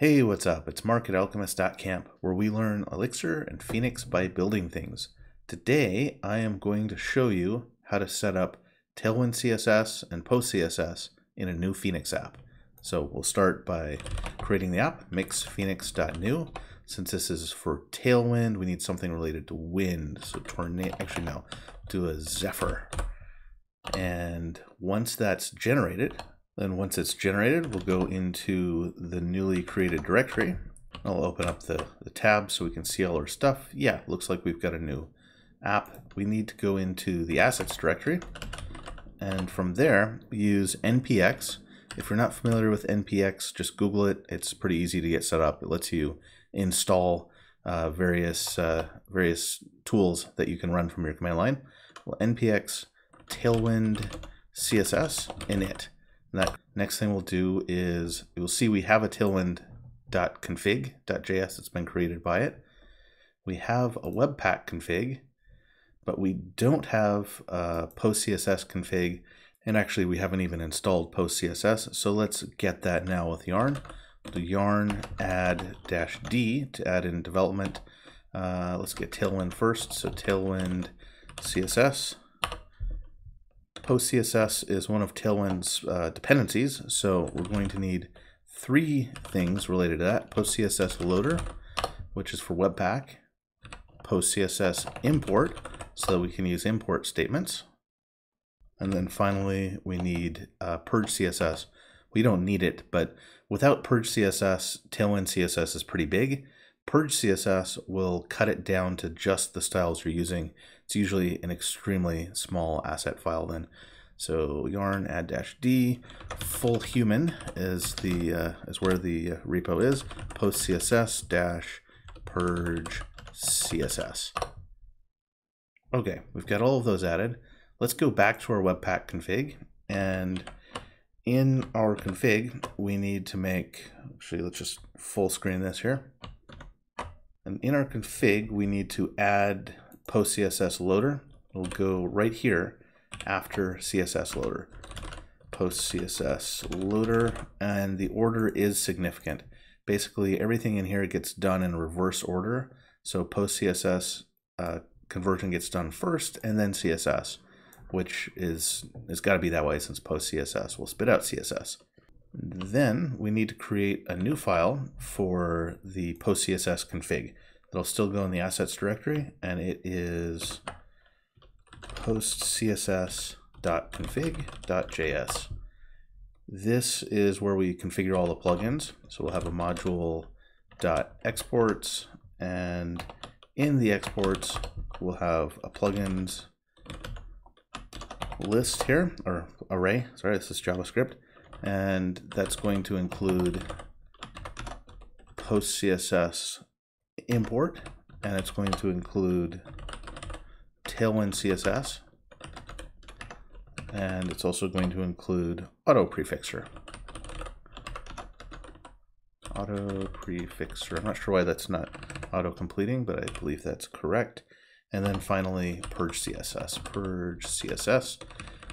Hey, what's up? It's Mark at alchemist.camp, where we learn Elixir and Phoenix by building things. Today, I am going to show you how to set up Tailwind CSS and Post CSS in a new Phoenix app. So we'll start by creating the app, mix phoenix.new. Since this is for Tailwind, we need something related to wind. So tornado, actually no, do a Zephyr. And once that's generated, then once it's generated, we'll go into the newly created directory. I'll open up the, the tab so we can see all our stuff. Yeah, looks like we've got a new app. We need to go into the assets directory. And from there, use npx. If you're not familiar with npx, just Google it. It's pretty easy to get set up. It lets you install uh, various uh, various tools that you can run from your command line. Well, npx tailwind css init. That next thing we'll do is you'll see we have a tailwind.config.js that's been created by it. We have a webpack config, but we don't have a post-CSS config, and actually we haven't even installed post-CSS, so let's get that now with yarn. Do yarn add dash d to add in development. Uh, let's get Tailwind first, so Tailwind CSS PostCSS is one of Tailwind's uh, dependencies, so we're going to need three things related to that. PostCSS loader, which is for Webpack, PostCSS import, so that we can use import statements. And then finally, we need uh, purge CSS. We don't need it, but without purge CSS, Tailwind CSS is pretty big. Purge CSS will cut it down to just the styles you're using. It's usually an extremely small asset file then. So yarn add dash d full human is the uh, is where the uh, repo is. Post CSS dash purge CSS. Okay, we've got all of those added. Let's go back to our Webpack config and in our config we need to make actually let's just full screen this here. And in our config, we need to add post CSS loader. It'll go right here after CSS loader. Post CSS loader, and the order is significant. Basically, everything in here gets done in reverse order. So post CSS uh, conversion gets done first, and then CSS, which is it's got to be that way since post CSS will spit out CSS. Then we need to create a new file for the post-CSS config. That'll still go in the assets directory, and it is post-css.config.js. This is where we configure all the plugins. So we'll have a module exports, and in the exports, we'll have a plugins list here, or array. Sorry, this is JavaScript and that's going to include post CSS import, and it's going to include Tailwind CSS, and it's also going to include auto prefixer. Auto prefixer. I'm not sure why that's not auto completing, but I believe that's correct. And then finally, purge CSS. Purge CSS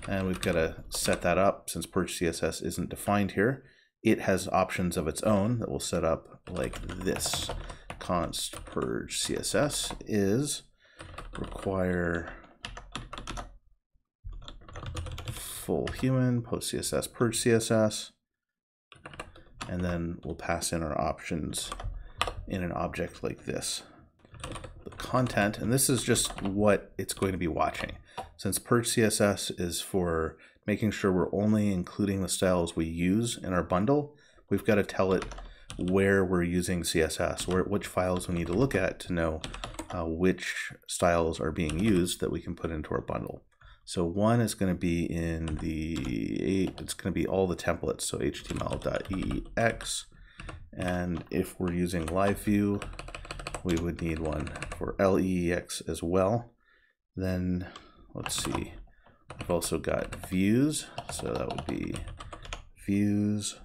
and we've got to set that up since purge CSS isn't defined here. It has options of its own that we'll set up like this. Const purge CSS is require full human post CSS purge CSS and then we'll pass in our options in an object like this. The content, and this is just what it's going to be watching. Since Purge CSS is for making sure we're only including the styles we use in our bundle, we've got to tell it where we're using CSS, where, which files we need to look at to know uh, which styles are being used that we can put into our bundle. So one is going to be in the, it's going to be all the templates, so html.ex, and if we're using live view, we would need one for lex as well. Then let's see, we've also got views, so that would be views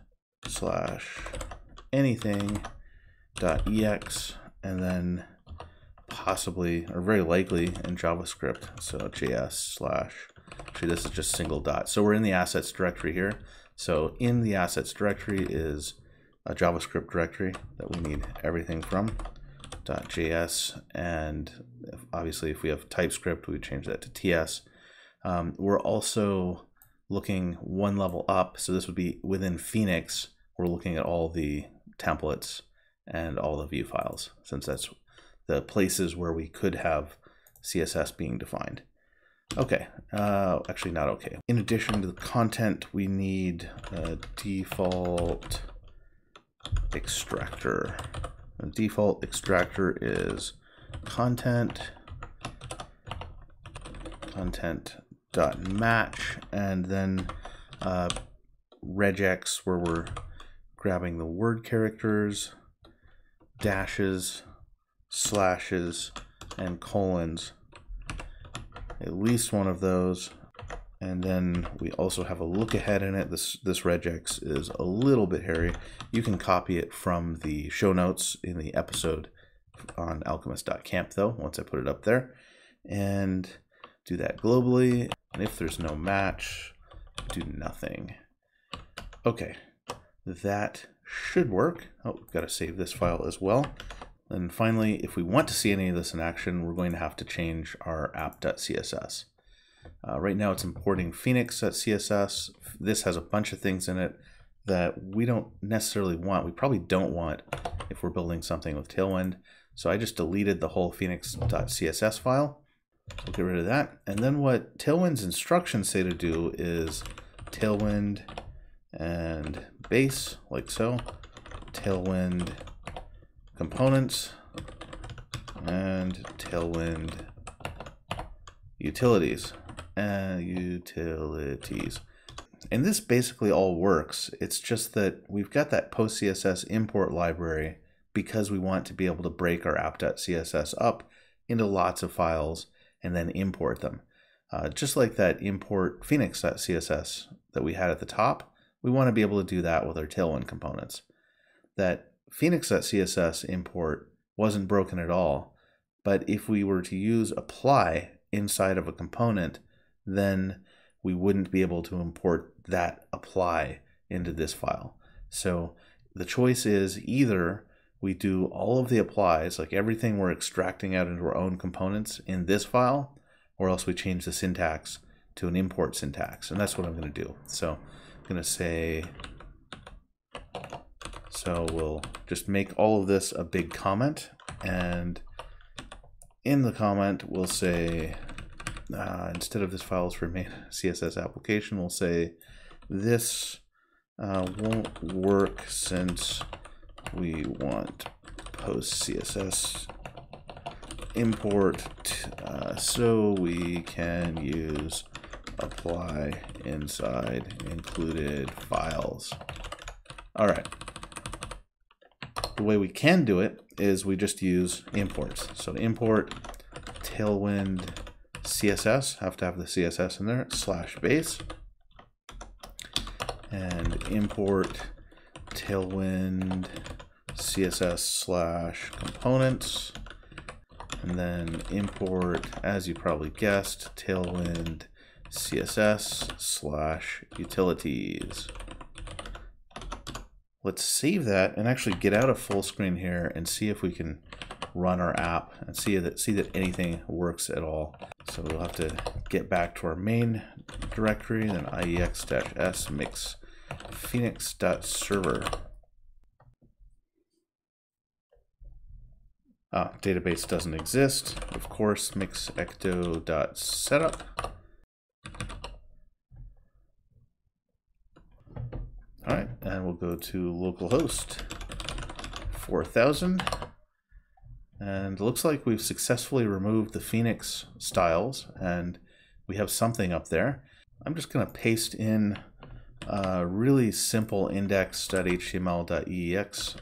slash anything dot ex, and then possibly, or very likely in JavaScript, so js slash, actually this is just single dot. So we're in the assets directory here. So in the assets directory is a JavaScript directory that we need everything from .js and obviously if we have TypeScript we change that to TS. Um, we're also looking one level up so this would be within Phoenix we're looking at all the templates and all the view files since that's the places where we could have CSS being defined. Okay, uh, actually not okay. In addition to the content, we need a default extractor. The default extractor is content content dot match and then uh, regex where we're grabbing the word characters dashes slashes and colons at least one of those and then we also have a look ahead in it. This this regex is a little bit hairy. You can copy it from the show notes in the episode on alchemist.camp though, once I put it up there. And do that globally. And if there's no match, do nothing. Okay, that should work. Oh, we've got to save this file as well. And finally, if we want to see any of this in action, we're going to have to change our app.css. Uh, right now it's importing Phoenix.css. This has a bunch of things in it that we don't necessarily want. We probably don't want if we're building something with Tailwind. So I just deleted the whole phoenix.css file. We'll get rid of that. And then what Tailwind's instructions say to do is Tailwind and base, like so. Tailwind components and Tailwind utilities and utilities. And this basically all works. It's just that we've got that post CSS import library because we want to be able to break our app.css up into lots of files and then import them. Uh, just like that import phoenix.css that we had at the top, we want to be able to do that with our Tailwind components. That phoenix.css import wasn't broken at all, but if we were to use apply inside of a component, then we wouldn't be able to import that apply into this file. So the choice is either we do all of the applies, like everything we're extracting out into our own components in this file, or else we change the syntax to an import syntax. And that's what I'm going to do. So going to say, so we'll just make all of this a big comment. And in the comment, we'll say uh, instead of this files for main CSS application, we'll say this uh, won't work since we want post CSS import uh, so we can use apply inside included files. All right. The way we can do it is we just use imports. So import tailwind CSS, have to have the CSS in there, slash base, and import tailwind CSS slash components, and then import, as you probably guessed, tailwind CSS slash utilities. Let's save that and actually get out of full screen here and see if we can run our app and see that see that anything works at all. So we'll have to get back to our main directory, then iex-s mix phoenix.server. Ah, database doesn't exist. Of course, mix All right, and we'll go to localhost 4000. And looks like we've successfully removed the Phoenix styles and we have something up there. I'm just going to paste in a really simple index.html.ex.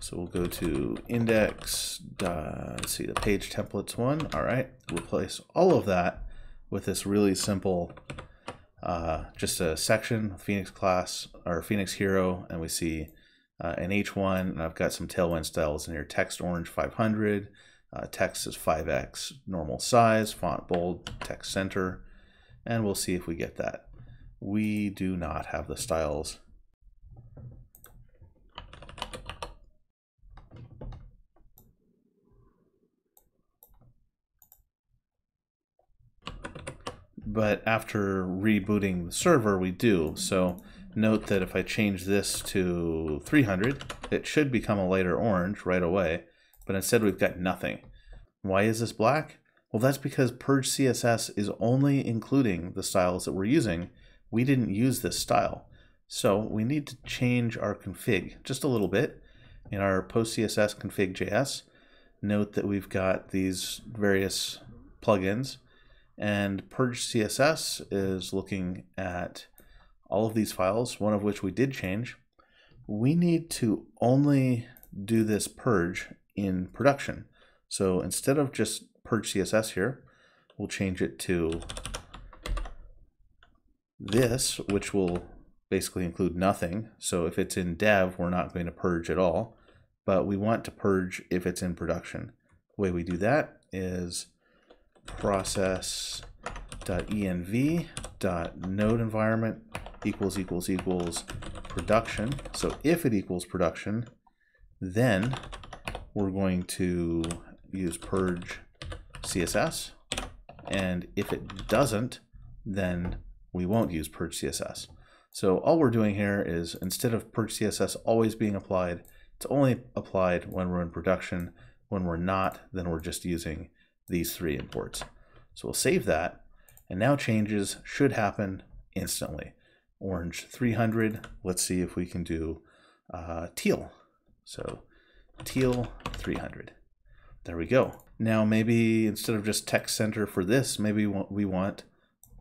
So we'll go to index, let's see, the page templates one. All right, replace all of that with this really simple, uh, just a section, Phoenix class or Phoenix hero, and we see uh, an H1, and I've got some Tailwind styles in here. Text orange 500, uh, text is 5x normal size, font bold, text center, and we'll see if we get that. We do not have the styles but after rebooting the server, we do. So note that if I change this to 300, it should become a lighter orange right away, but instead we've got nothing. Why is this black? Well, that's because Purge CSS is only including the styles that we're using. We didn't use this style. So we need to change our config just a little bit. In our post-CSS config.js, note that we've got these various plugins and Purge CSS is looking at all of these files, one of which we did change. We need to only do this purge in production. So instead of just purge CSS here, we'll change it to this, which will basically include nothing. So if it's in dev, we're not going to purge at all, but we want to purge if it's in production. The way we do that is process.env.node environment equals equals equals production. So if it equals production, then we're going to use purge CSS. And if it doesn't, then we won't use purge CSS. So all we're doing here is instead of purge CSS always being applied, it's only applied when we're in production. When we're not, then we're just using these three imports. So we'll save that. And now changes should happen instantly. Orange 300. Let's see if we can do uh, teal. So teal 300. There we go. Now maybe instead of just text center for this, maybe we want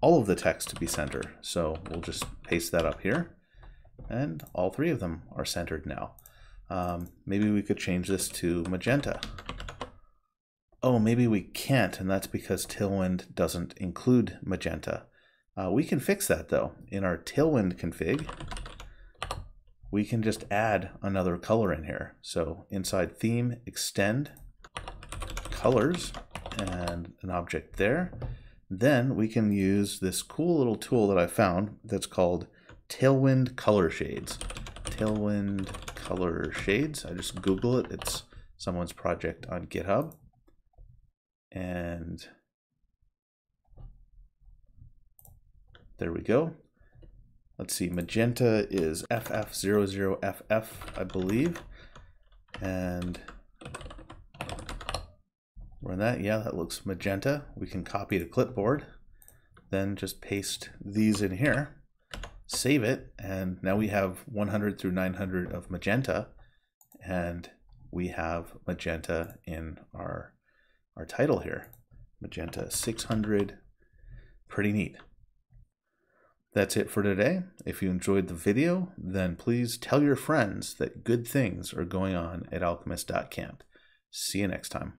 all of the text to be center. So we'll just paste that up here. And all three of them are centered now. Um, maybe we could change this to magenta. Oh, maybe we can't, and that's because Tailwind doesn't include magenta. Uh, we can fix that though. In our Tailwind config, we can just add another color in here. So inside theme, extend colors and an object there. Then we can use this cool little tool that I found that's called Tailwind Color Shades. Tailwind Color Shades. I just Google it. It's someone's project on GitHub. And there we go. Let's see, magenta is FF00FF, I believe. And run that. Yeah, that looks magenta. We can copy to clipboard. Then just paste these in here. Save it. And now we have 100 through 900 of magenta. And we have magenta in our our title here. Magenta 600. Pretty neat. That's it for today. If you enjoyed the video, then please tell your friends that good things are going on at alchemist.camp. See you next time.